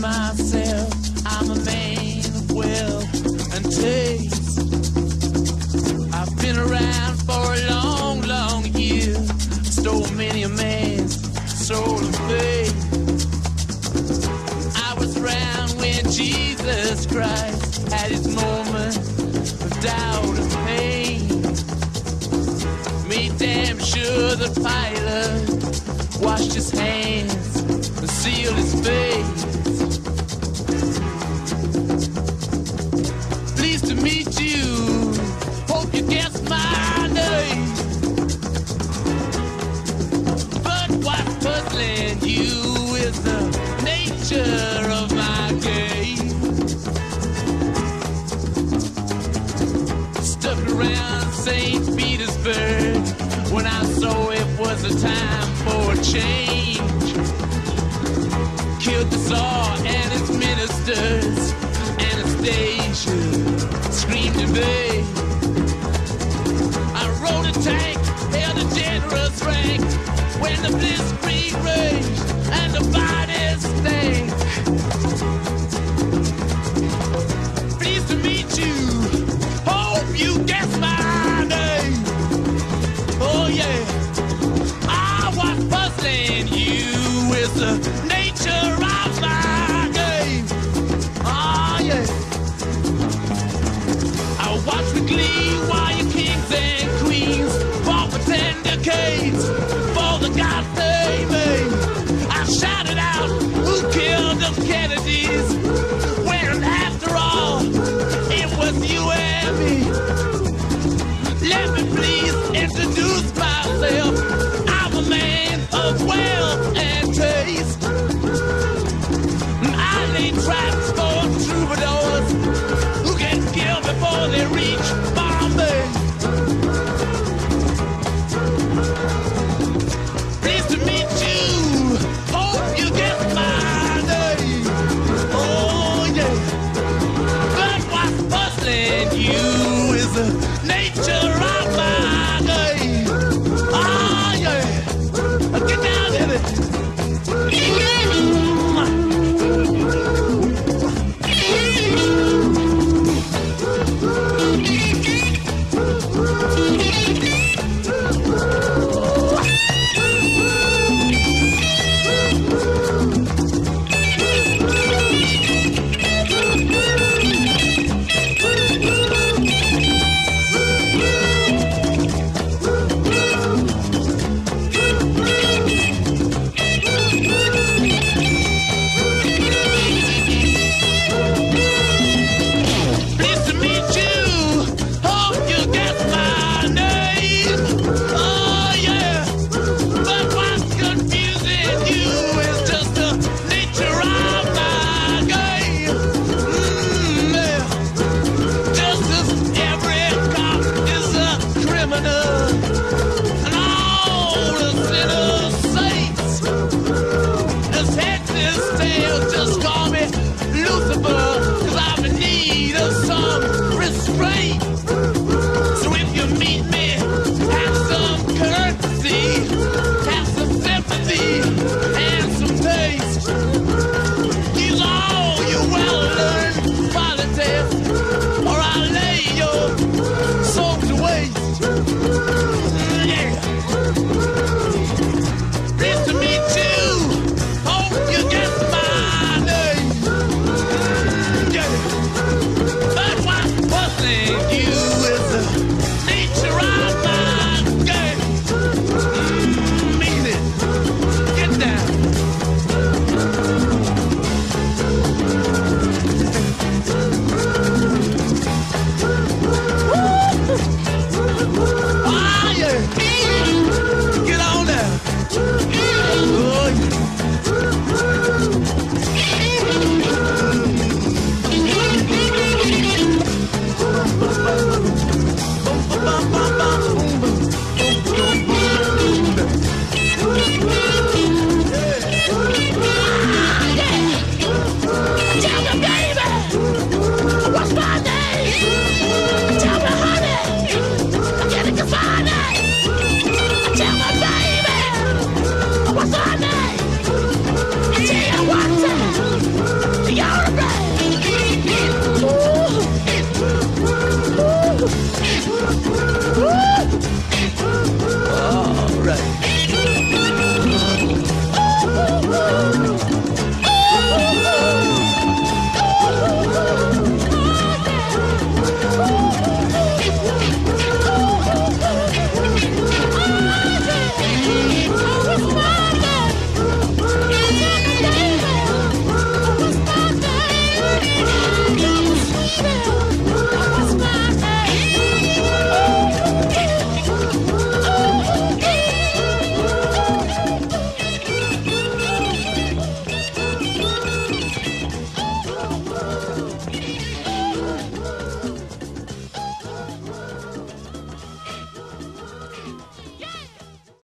myself. I'm a man of wealth and taste. I've been around for a long, long year. Stole many a man's soul of faith. I was around when Jesus Christ had his moment of doubt and pain. Made damn sure the Pilate washed his hands and sealed his face. To meet you. Hope you guess my name. But what's puzzling you is the nature of my game. Stuck around St. Petersburg when I saw it was a time for a change. Killed the Tsar and his ministers. Anastasia screamed in vain. I rode a tank, held a generous rank when the blitzkrieg raged and the bodies stank. Pleased to meet you. Hope you guess my name. Oh yeah. I was puzzling you with the